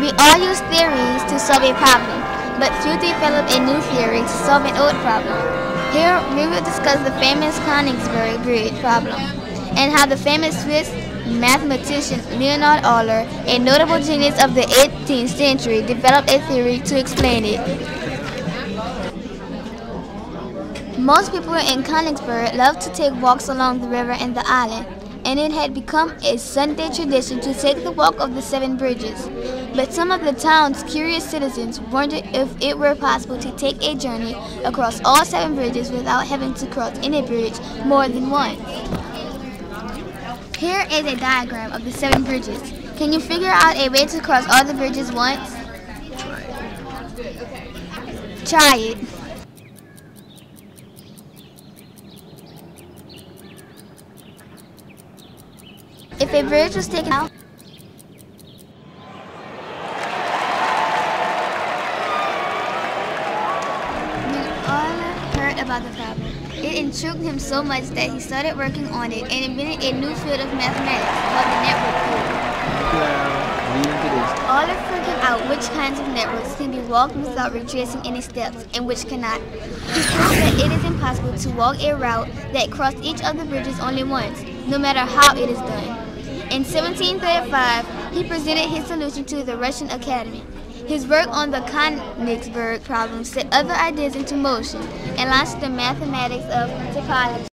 We all use theories to solve a problem, but few develop a new theory to solve an old problem. Here, we will discuss the famous Königsberg Bridge problem and how the famous Swiss mathematician Leonhard Euler, a notable genius of the 18th century, developed a theory to explain it. Most people in Königsberg love to take walks along the river and the island, and it had become a Sunday tradition to take the walk of the seven bridges. But some of the town's curious citizens wondered if it were possible to take a journey across all seven bridges without having to cross any bridge more than once. Here is a diagram of the seven bridges. Can you figure out a way to cross all the bridges once? Try it. If a bridge was taken out, about the problem, it intrigued him so much that he started working on it and invented a new field of mathematics called the network theory. Euler figured out which kinds of networks can be walked without retracing any steps and which cannot. He proved that it is impossible to walk a route that crossed each of the bridges only once, no matter how it is done. In 1735, he presented his solution to the Russian Academy. His work on the Königsberg problem set other ideas into motion and launched the mathematics of topology.